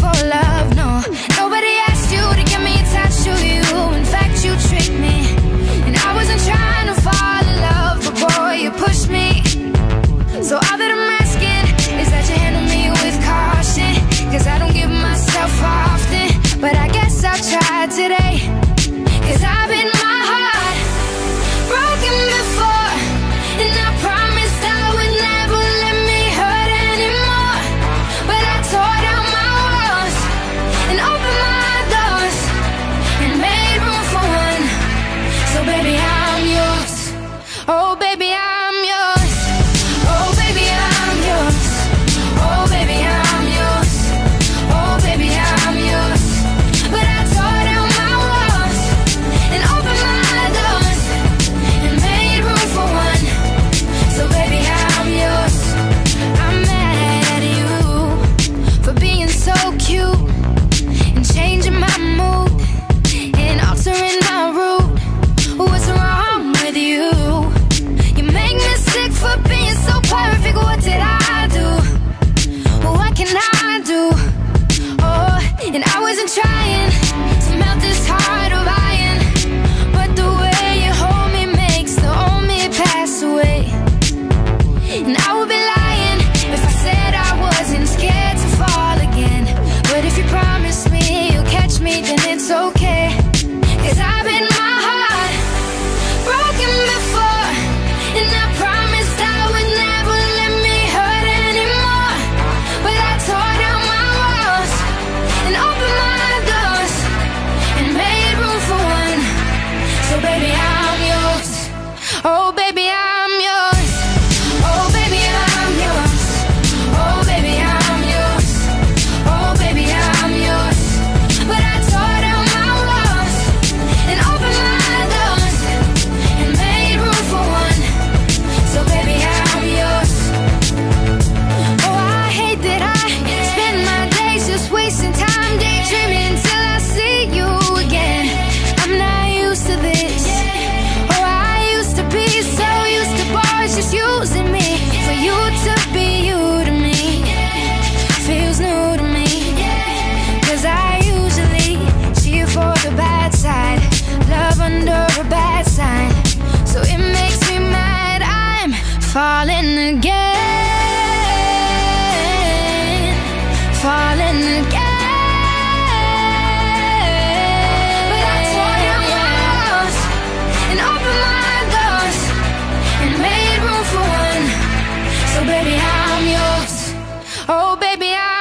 fall out And I wasn't trying to melt this heart of iron But the way you hold me makes the old me pass away. And I would be lying if I said I wasn't scared to fall again. But if you promise me you'll catch me, then it's okay. Cause I've been Wasting time daydreaming till I see you again. I'm not used to this. Oh, I used to be so used to boys just using me. For you to be you to me. Feels new to I usually see you for the bad side. Love under a bad sign. So it makes me mad I'm falling again. Falling again. Oh, baby, I.